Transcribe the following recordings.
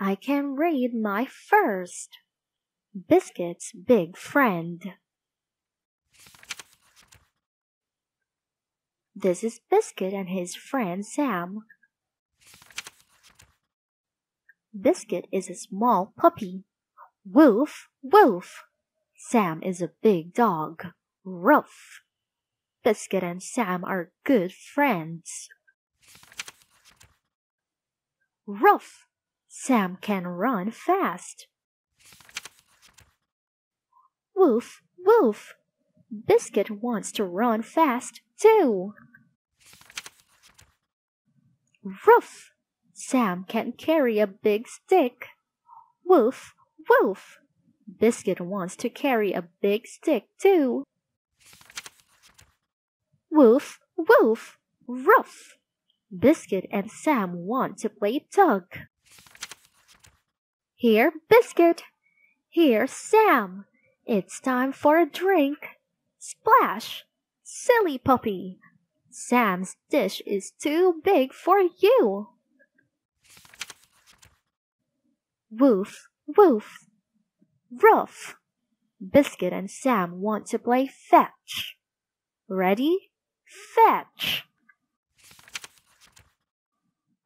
I can read my first. Biscuit's big friend. This is Biscuit and his friend Sam. Biscuit is a small puppy. Woof, woof. Sam is a big dog. Ruff. Biscuit and Sam are good friends. Ruff. Sam can run fast. Woof, woof. Biscuit wants to run fast too. Ruff. Sam can carry a big stick. Woof, woof. Biscuit wants to carry a big stick too. Woof, woof, ruff. Biscuit and Sam want to play tug. Here, Biscuit. Here, Sam. It's time for a drink. Splash! Silly puppy. Sam's dish is too big for you. Woof, woof. Ruff. Biscuit and Sam want to play fetch. Ready? Fetch.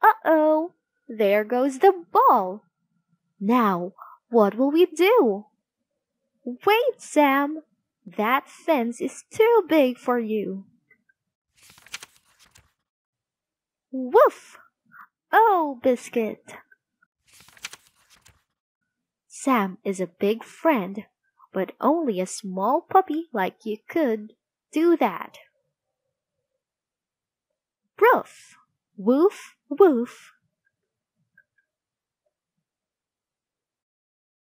Uh-oh, there goes the ball. Now, what will we do? Wait, Sam. That fence is too big for you. Woof! Oh, Biscuit! Sam is a big friend, but only a small puppy like you could do that. Ruff! Woof! Woof!